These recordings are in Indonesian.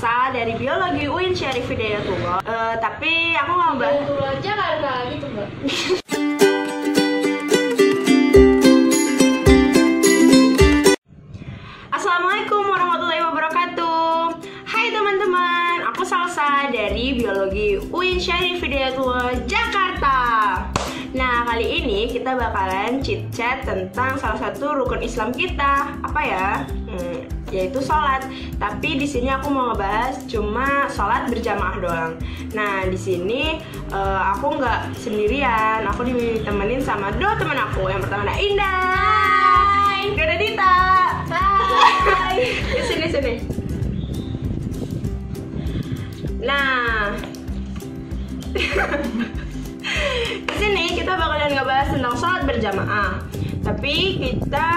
Salsa dari Biologi UIN Syarif Hidayatullah. Eh, tapi aku nggak bahas Dulu aja karena gitu mbak. Assalamualaikum warahmatullahi wabarakatuh Hai teman-teman, aku Salsa dari Biologi UIN Syarif Hidayatullah Jakarta Nah kali ini kita bakalan chit-chat tentang salah satu rukun Islam kita Apa ya? Hmm, yaitu sholat Tapi di sini aku mau ngebahas cuma sholat berjamaah doang Nah di sini eh, aku nggak sendirian Aku ditemenin sama dua teman aku Yang pertama ada Indah Hai ada Dita Hai. Di sini sini. Nah. Di sini kita bakalan ngebahas tentang sholat berjamaah. Tapi kita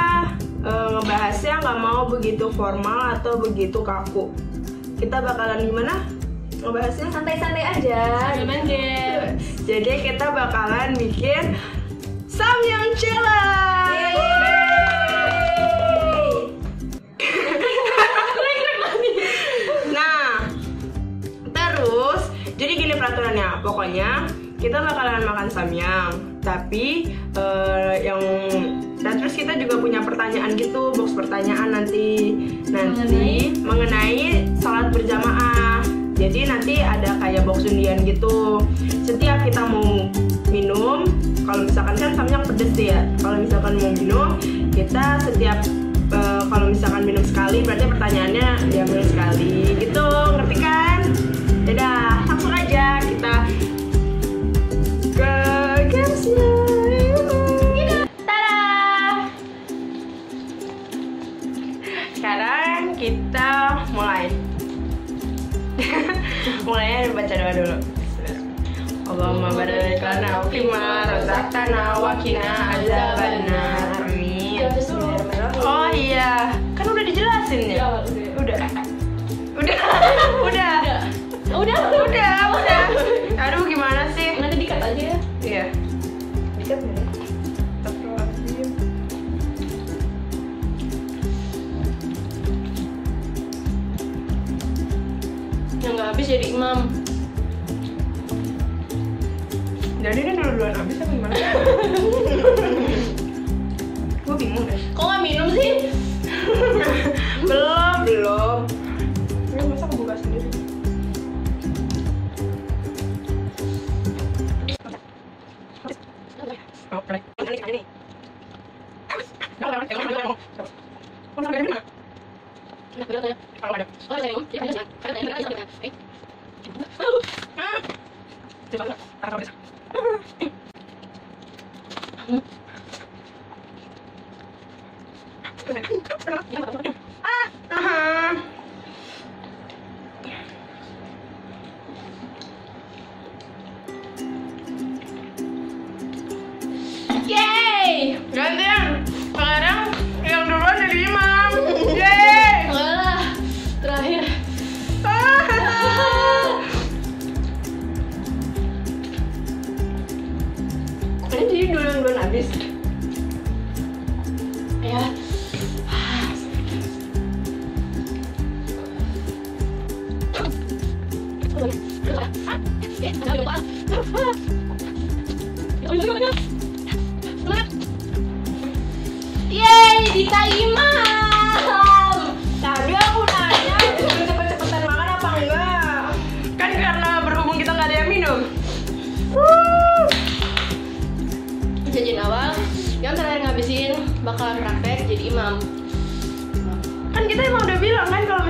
eh, ngebahasnya nggak mau begitu formal atau begitu kaku. Kita bakalan gimana? Ngebahasnya Santai-santai aja. Game. Jadi kita bakalan bikin Samyang Challenge. Nah, terus jadi gini peraturannya. Pokoknya kita bakalan makan samyang, tapi eh, yang dan terus kita juga punya pertanyaan gitu, box pertanyaan nanti nanti mengenai salat berjamaah. Jadi nanti ada kayak box undian gitu. Setiap kita mau minum, kalau misalkan kan samyang pedes ya. Kalau misalkan mau minum, kita setiap eh, kalau misalkan minum sekali berarti pertanyaannya dia minum sekali gitu ngerti kan? Dadah, langsung aja kita ke gamesnya. Sekarang kita mulai. Mulainya dari baca doa dulu. Allahumma barik lana fi ma razaqtana wa qina azabannar. Amin. Oh iya, kan udah dijelasin ya? Ya, Udah. Udah. Udah. Udah. Udah, udah. Aduh, gimana sih? Nanti dikat aja ya. Habis jadi imam. Jadi ini dulu-duluan habis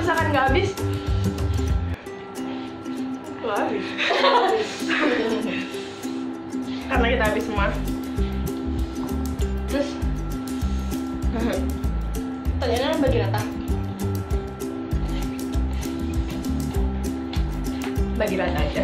misalkan nggak habis. Nggak habis. karena kita habis semua. Terus pertanyaannya bagi rata. Bagi rata aja.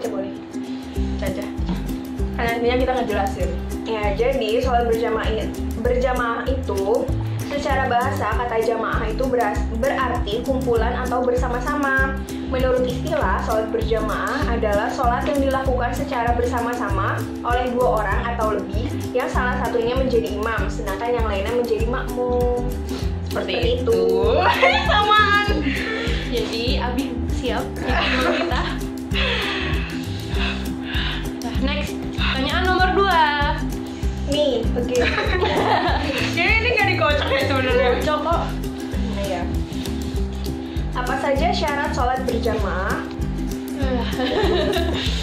baca boleh. Caca. Karena intinya kita ngejelasin. Ya, jadi sholat berjamaah berjamaah itu secara bahasa kata jamaah itu berarti kumpulan atau bersama-sama. Menurut istilah, sholat berjamaah adalah sholat yang dilakukan secara bersama-sama oleh dua orang atau lebih, yang salah satunya menjadi imam, sedangkan yang lainnya menjadi makmum. Seperti, itu. Samaan. Jadi Abi siap jadi imam kita. Next pertanyaan nomor dua. Nih, oke. Jadi ini nggak dikocok ya sebenarnya. Joko. Nah, ya. Apa saja syarat sholat berjamaah?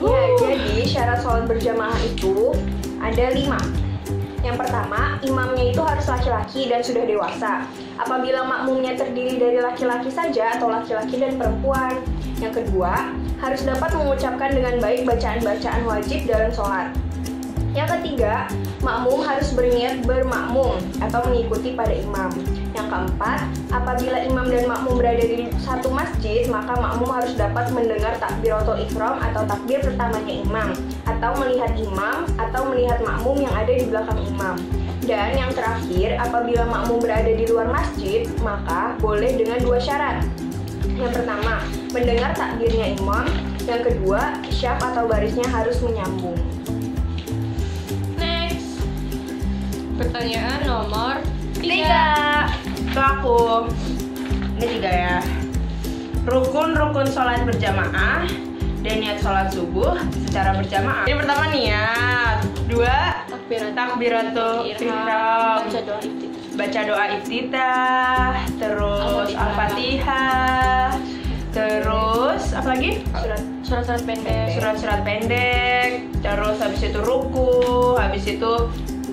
Ya, jadi syarat sholat berjamaah itu ada lima. Yang pertama, imamnya itu harus laki-laki dan sudah dewasa. Apabila makmumnya terdiri dari laki-laki saja atau laki-laki dan perempuan. Yang kedua, harus dapat mengucapkan dengan baik bacaan-bacaan wajib dalam sholat. Yang ketiga, makmum harus berniat bermakmum atau mengikuti pada imam. Yang keempat, apabila imam dan makmum berada di satu masjid, maka makmum harus dapat mendengar takbiratul ihram atau takbir pertamanya imam, atau melihat imam atau melihat makmum yang ada di belakang imam. Dan yang terakhir, apabila makmum berada di luar masjid, maka boleh dengan dua syarat. Yang pertama, mendengar takbirnya imam. Yang kedua, syaf atau barisnya harus menyambung. Next. Pertanyaan nomor tiga. Itu aku. Ini tiga ya. Rukun-rukun sholat berjamaah dan niat sholat subuh secara berjamaah. Ini pertama niat. Dua, Takbiratul takbiratul ihram. Baca doa iftitah. Terus Al-Fatihah. Terus apa lagi? Surat surat-surat pendek. Surat-surat pendek, terus habis itu ruku, habis itu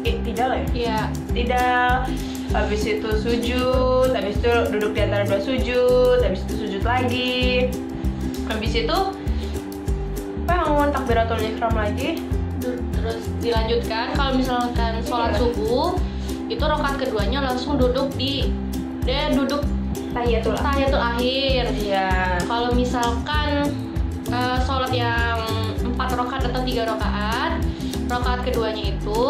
eh, tidak lah ya? Iya. tidak habis itu sujud habis itu duduk di antara dua sujud habis itu sujud lagi habis itu apa yang ngomong takbiratul ihram lagi Terus dilanjutkan kalau misalkan sholat Iya. subuh itu rokat keduanya langsung duduk di dia duduk tahiyatul tahiyatul akhir. iya Kalau misalkan eh, sholat yang empat rokat atau tiga rokaat, rokaat keduanya itu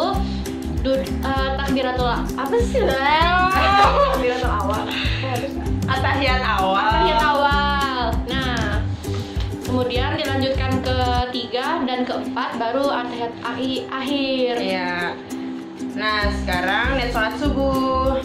dud, eh, takbiratul apa sih? takbiratul awal atahiyat awal Tahiyat awal. Nah, kemudian dilanjutkan ke tiga dan keempat baru atahiyat akhir. iya nah sekarang niat sholat subuh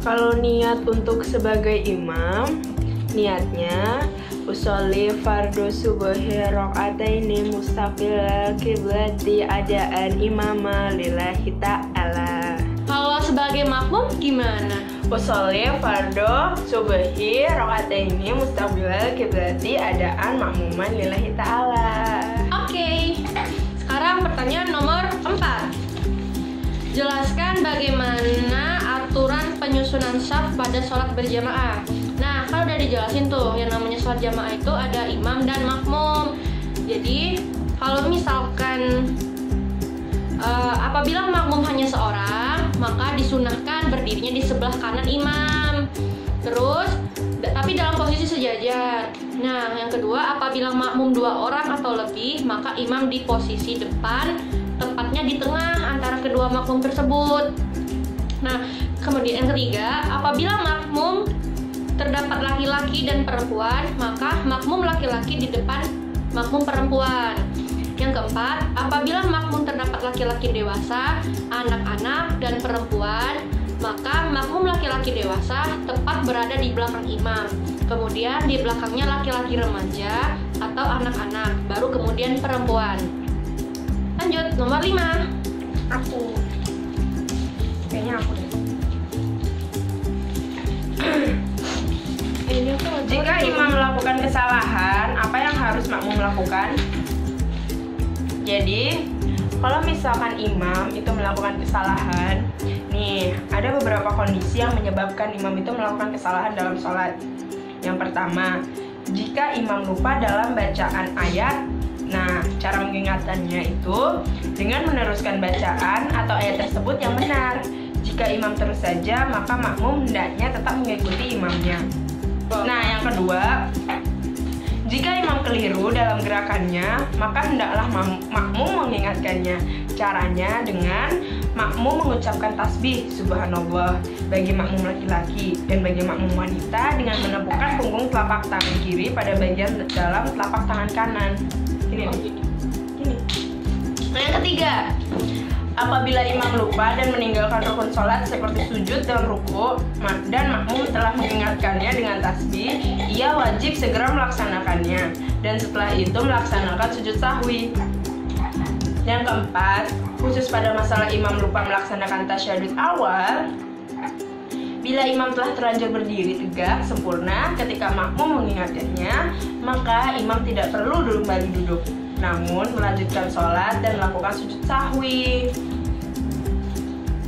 kalau niat untuk sebagai imam niatnya usolli fardu subuhi rakaataini mustaqbil kiblati adaan imama lillahi ta'ala Kalau sebagai makmum gimana? usolli fardu subuhi rakaataini mustaqbil kiblati adaan makmuman lillahi ta'ala Oke. Sekarang pertanyaan nomor 4. Bagaimana aturan penyusunan syaf pada sholat berjamaah. Nah, kalau udah dijelasin tuh, yang namanya sholat jamaah itu ada imam dan makmum. Jadi, kalau misalkan eh, apabila makmum hanya seorang, maka disunahkan berdirinya di sebelah kanan imam. Terus, tapi dalam posisi sejajar. Nah, yang kedua, apabila makmum dua orang atau lebih, maka imam di posisi depan, tepatnya di tengah antara kedua makmum tersebut. Nah, kemudian yang ketiga, apabila makmum terdapat laki-laki dan perempuan, maka makmum laki-laki di depan makmum perempuan. Yang keempat, apabila makmum terdapat laki-laki dewasa, anak-anak, dan perempuan, maka makmum laki-laki dewasa tepat berada di belakang imam. Kemudian di belakangnya laki-laki remaja atau anak-anak, baru kemudian perempuan. Lanjut, nomor 5. aku kayaknya aku deh Ini Jika imam melakukan kesalahan, apa yang harus makmum lakukan? Jadi, kalau misalkan imam itu melakukan kesalahan, nih ada beberapa kondisi yang menyebabkan imam itu melakukan kesalahan dalam sholat. Yang pertama, jika imam lupa dalam bacaan ayat, nah cara mengingatannya itu dengan meneruskan bacaan atau ayat tersebut yang benar. Jika imam terus saja, maka makmum hendaknya tetap mengikuti imamnya. Nah, yang kedua, jika imam keliru dalam gerakannya, maka hendaklah makmum mengingatkannya. Caranya dengan makmum mengucapkan tasbih subhanallah bagi makmum laki-laki dan bagi makmum wanita dengan menepukkan punggung telapak tangan kiri pada bagian dalam telapak tangan kanan. Ini Oh, nih. gitu. Ini. Nah, yang ketiga, apabila imam lupa dan meninggalkan rukun sholat seperti sujud dan ruku dan makmum telah mengingatkannya dengan tasbih, ia wajib segera melaksanakannya dan setelah itu melaksanakan sujud sahwi. Yang keempat, khusus pada masalah imam lupa melaksanakan tasyahud awal, Bila imam telah terlanjur berdiri tegak sempurna ketika makmum mengingatkannya, maka imam tidak perlu kembali duduk, namun melanjutkan sholat dan melakukan sujud sahwi.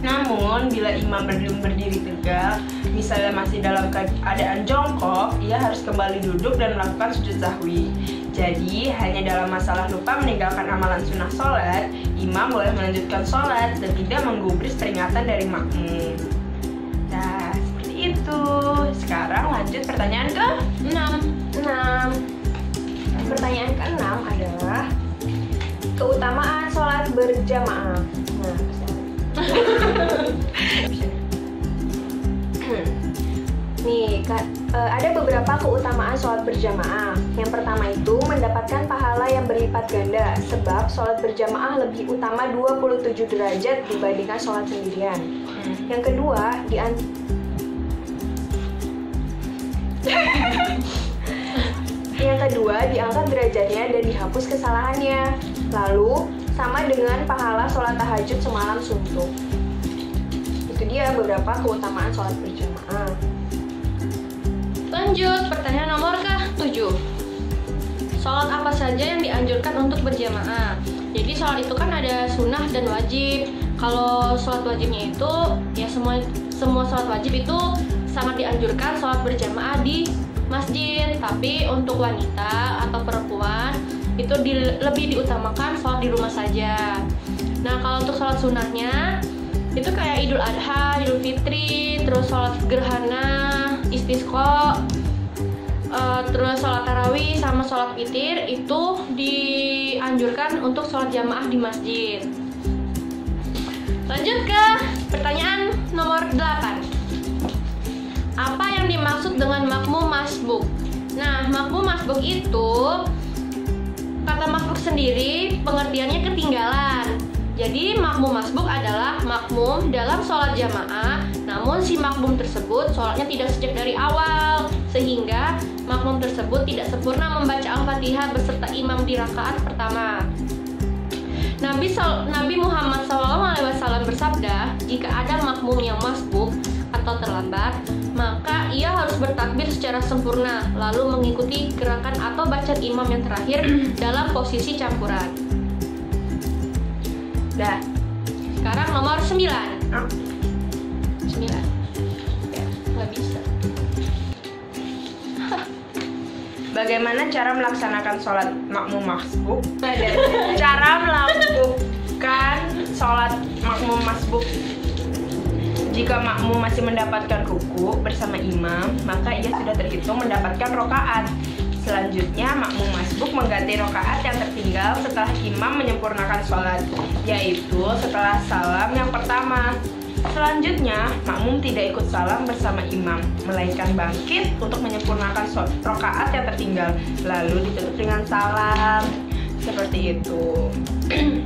Namun, bila imam belum berdiri tegak, misalnya masih dalam keadaan jongkok, ia harus kembali duduk dan melakukan sujud sahwi. Jadi, hanya dalam masalah lupa meninggalkan amalan sunnah sholat, imam boleh melanjutkan sholat dan tidak menggubris peringatan dari makmum. Seperti itu. Sekarang lanjut pertanyaan ke 6 6 Pertanyaan ke-6 adalah keutamaan sholat berjamaah. Nah, Nih, Kak, eh, ada beberapa keutamaan sholat berjamaah. Yang pertama itu mendapatkan pahala yang berlipat ganda, sebab sholat berjamaah lebih utama 27 derajat dibandingkan sholat sendirian. Yang kedua, di an- Yang kedua, diangkat derajatnya dan dihapus kesalahannya. Lalu, sama dengan pahala sholat tahajud semalam suntuk. Itu dia beberapa keutamaan sholat berjamaah. Lanjut, pertanyaan nomor ke-7 Sholat apa saja yang dianjurkan untuk berjamaah? Jadi sholat itu kan ada sunnah dan wajib Kalau sholat wajibnya itu, ya semua semua sholat wajib itu sangat dianjurkan sholat berjamaah di masjid Tapi untuk wanita atau perempuan itu di- lebih diutamakan sholat di rumah saja Nah kalau untuk sholat sunnahnya itu kayak Idul Adha, Idul Fitri, terus sholat gerhana, istisqa, eh, terus sholat tarawih sama sholat witir itu dianjurkan untuk sholat jamaah di masjid. Lanjut ke pertanyaan nomor 8 Apa yang dimaksud dengan makmum masbuk? Nah, makmum masbuk itu kata makmum sendiri pengertiannya ketinggalan. Jadi makmum masbuk adalah makmum dalam sholat jamaah, namun si makmum tersebut sholatnya tidak sejak dari awal, sehingga makmum tersebut tidak sempurna membaca al-fatihah beserta imam di rakaat pertama. Nabi Nabi Muhammad SAW bersabda, jika ada makmum yang masbuk atau terlambat, maka ia harus bertakbir secara sempurna, lalu mengikuti gerakan atau bacaan imam yang terakhir dalam posisi campuran. Dah. Sekarang nomor 9 Ah. 9 Bagaimana cara melaksanakan sholat makmum masbuk? cara melakukan sholat makmum masbuk jika makmum masih mendapatkan ruku bersama imam, maka ia sudah terhitung mendapatkan rokaat. Selanjutnya, makmum masbuk mengganti rokaat yang tertinggal setelah imam menyempurnakan sholat, yaitu setelah salam yang pertama. Selanjutnya, makmum tidak ikut salam bersama imam, melainkan bangkit untuk menyempurnakan rokaat yang tertinggal, lalu ditutup dengan salam. Seperti itu.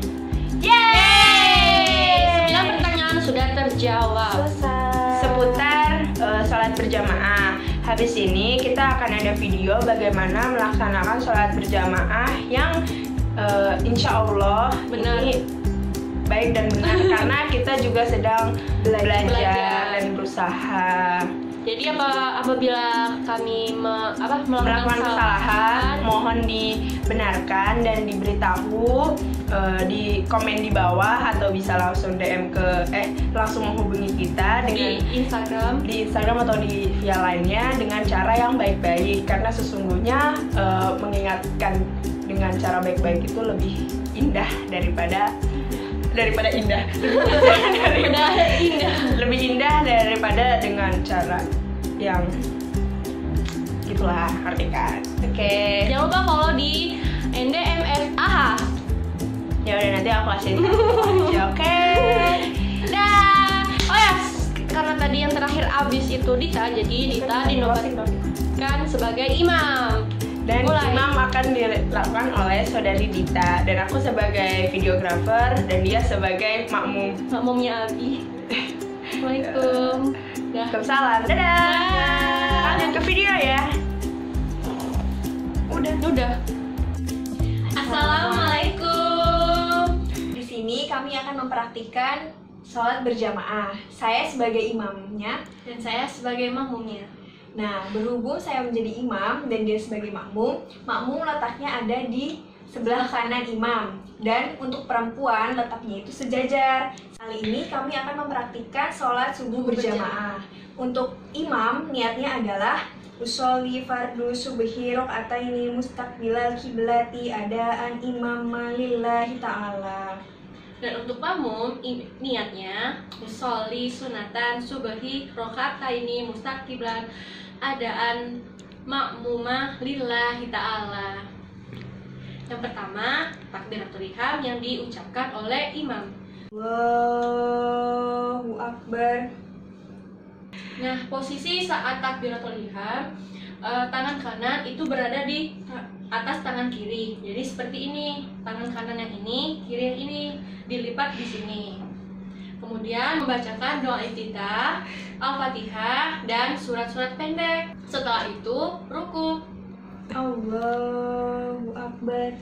Yeay! 9 pertanyaan sudah terjawab Selesai. seputar eh, sholat berjamaah. Habis ini kita akan ada video bagaimana melaksanakan sholat berjamaah yang eh, insya Allah Benar. ini baik dan benar karena kita juga sedang belajar, Belajar. dan berusaha. Jadi apa apabila kami me- apa, melakukan, melakukan kesalahan mohon dibenarkan dan diberitahu eh, di komen di bawah atau bisa langsung DM ke eh langsung menghubungi kita di dengan Instagram. di Instagram atau di via lainnya dengan cara yang baik-baik. Karena sesungguhnya eh, mengingatkan dengan cara baik-baik itu lebih indah daripada daripada indah udah indah lebih indah daripada dengan cara yang gitulah ngerti kan Oke, jangan lupa follow di NDMSAH. ya udah nanti aku kasih oke Dah. Oh ya, karena tadi yang terakhir abis itu Dita, jadi Dita dinobatkan sebagai imam. Dan Mulai. imam akan dilakukan oleh saudari Dita dan aku sebagai videografer dan dia sebagai makmum Makmumnya Abi. Assalamualaikum. Dah. Waalaikumsalam dadah Dah. lanjut ke video ya Udah. Udah. Assalamualaikum. Di sini kami akan mempraktikkan sholat berjamaah. Saya sebagai imamnya. Dan saya sebagai makmumnya. Nah, berhubung saya menjadi imam dan dia sebagai makmum, makmum letaknya ada di sebelah kanan imam. Dan untuk perempuan letaknya itu sejajar. Kali ini kami akan mempraktikkan sholat subuh berjamaah. Untuk imam, niatnya adalah Usolli fardu subhi ini mustaqbilal kiblati adaan imam lillahi ta'ala Dan untuk makmum i- niatnya Musoli sunatan subahi ini mustaqiblan adaan makmumah lillahi ta'ala Yang pertama, takbiratul ihram yang diucapkan oleh imam Allahu Akbar Nah, posisi saat takbiratul ihram eh, tangan kanan itu berada di ta- atas tangan kiri. Jadi seperti ini, tangan kanan yang ini, kiri yang ini dilipat di sini. Kemudian membacakan doa iftitah, Al-Fatihah dan surat-surat pendek. Setelah itu ruku. Allahu Akbar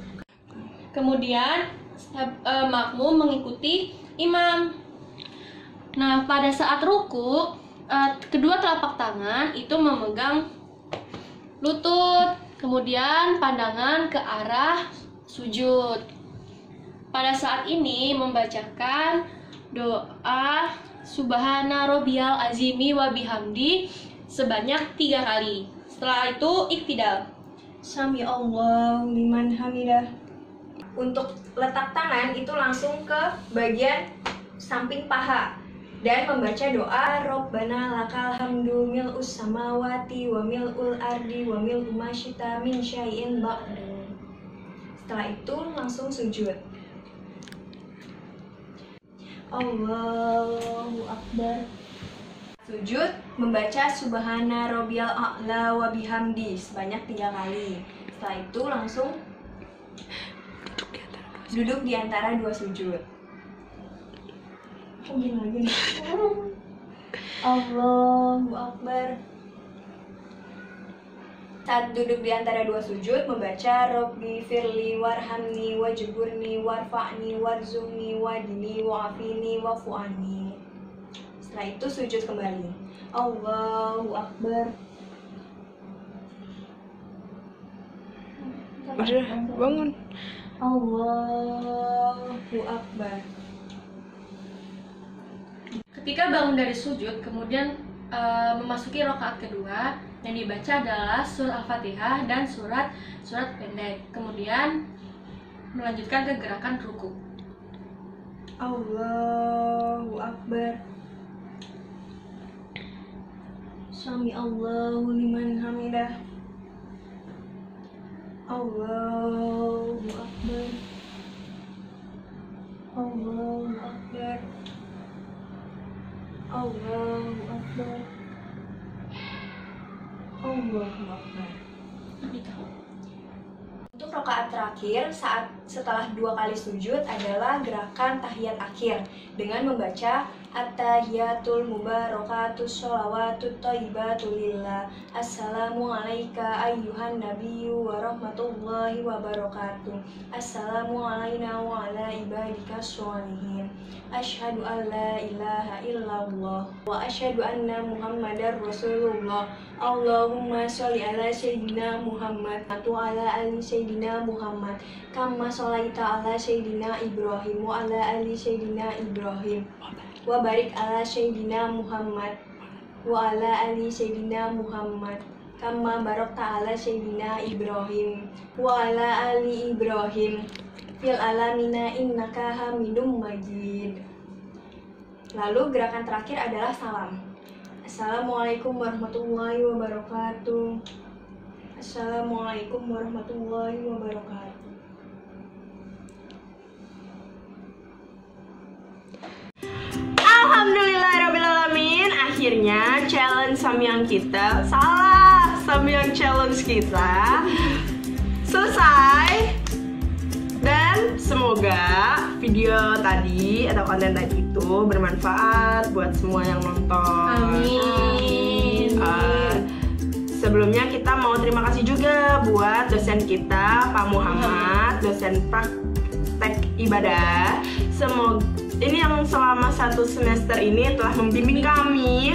Kemudian eh, makmum mengikuti imam. Nah, pada saat ruku, eh, kedua telapak tangan itu memegang lutut, kemudian pandangan ke arah sujud. Pada saat ini membacakan doa Subhana Robial Azimi wa bihamdi sebanyak tiga kali. Setelah itu iktidal. Sami Allahu liman hamidah Untuk letak tangan itu langsung ke bagian samping paha dan membaca doa Robbana lakal hamdu mil'us samawati wa mil'ul ardi wa mil'u ma syita min syai'in ba'du. Setelah itu langsung sujud. Allahu Akbar. Sujud membaca Subhana Robbiyal A'la wa bihamdi sebanyak tiga kali. Setelah itu langsung duduk di antara dua sujud. Allahu Akbar. Saat duduk di antara dua sujud membaca Robbi firli warhamni wajburni warfa'ni warzuqni wadini wa'afini wafu'ani. Setelah itu sujud kembali. Allahu Akbar. udah bangun Allahu Akbar. Ketika bangun dari sujud, kemudian eh, memasuki rakaat kedua, yang dibaca adalah surah Al-Fatihah dan surat surat pendek. Kemudian melanjutkan ke gerakan ruku. Allahu Akbar. Sami Allahu liman hamidah. Allahu Akbar. Allahu Akbar. Allahu Akbar. Akbar. Untuk rakaat terakhir saat setelah dua kali sujud adalah gerakan tahiyat akhir dengan membaca At-tahiyatul mubarakatus sholawatut thayyibatu lillah. Assalamu alayka ayyuhan nabiyyu wa rahmatullahi wa barakatuh. Assalamu alayna wa ala ibadika sholihin Ashhadu an la ilaha illallah Wa ashhadu anna muhammadar rasulullah. Allahumma sholli ala sayyidina Muhammad wa ala ali sayyidina Muhammad. Kama sholaita ala sayyidina Ibrahim wa ala ali sayyidina Ibrahim wa barik ala sayyidina Muhammad wa ala ali sayyidina Muhammad kama barakta ala sayyidina Ibrahim wa ala ali Ibrahim. Fil alamina innaka hamidum majid. Lalu gerakan terakhir adalah salam. Assalamualaikum warahmatullahi wabarakatuh. Assalamualaikum warahmatullahi wabarakatuh. Akhirnya challenge samyang kita Salah Samyang challenge kita. Selesai. Dan semoga video tadi Atau konten tadi itu bermanfaat Buat semua yang nonton. Amin. Eh, sebelumnya kita mau terima kasih juga buat dosen kita Pak Muhammad, dosen praktek ibadah. Semoga ini yang selama satu semester ini telah membimbing kami,